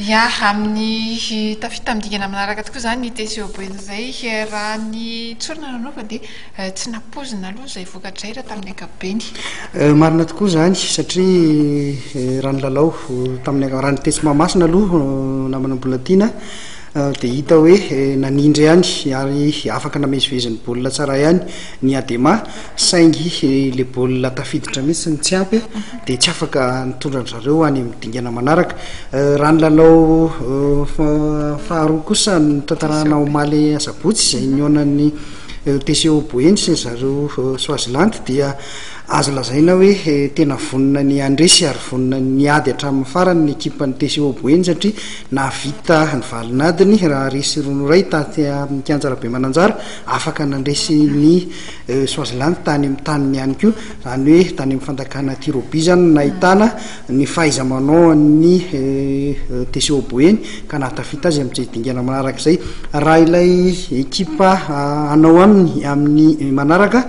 Ia, amin'ny tafita amin'ny dingana manaraka tokoa izany ny TCO boeny izay. Raha ny tsorina nanaovany dia tsy nampoizina aloha izay vokatra izay raha tamin'ny ankapobeny. Marina tokoa izany satria raha nilalao tamin'ny, raha ny tetsy Mahamasina aloha namana mbola tiana, dia hita hoe nanindry ihany ary afaka namezivezy ny baolina tsara ihany ny Adema saingy ilay baolina tafiditra mihitsy ny tsy ampy dia tsy afaka nitondra an-dry zareo any amin'ny dingana manaraka. Raha ny lalao faharoa kosa notantarahana omaly asabotsy izay nihaonan'ny TCO Boeny sy ny zareo Swaziland dia Azo lazaina hoe tena vonona ny handresy ary vonona ny hiady hatramin'ny farany ny ekipan'ny TCO Boeny satria nahavita ny valin'adiny raha resy roa noray taty amin'ny kianja Rabemananjara, afaka nandresy ny Swaziland tany amin'ny taniny ihany koa, izany hoe tany amin'ny fandakana tir au but izany no nahitana ny fahaiza-manaon'ny TCO Boeny ka nahatafita azy amin'izay dingana manaraka izay. Raha ilay ekipa hanao aminy amin'ny manaraka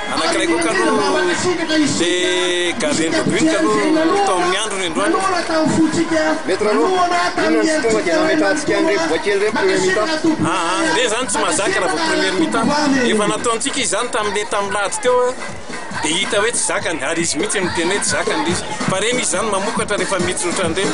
Anankiray koa kaloha le Gardien de but kaloha tao amin'ny androny androany. Maître Raro, inona no tsy tonga dia nametrahantsika an'ireny bois kely ireny premier mi-temps? Aa ndrey zany tsy mazaka raha vao premier mi-temps, efa nataontsika izy zany tamin'le tamin'ny lahady teo dia hita hoe tsy zakany ary izy mihitsy no miteny hoe tsy zakany le izy fa ireny izy zany mamokatra rehefa mihitsy ohatran'ireny.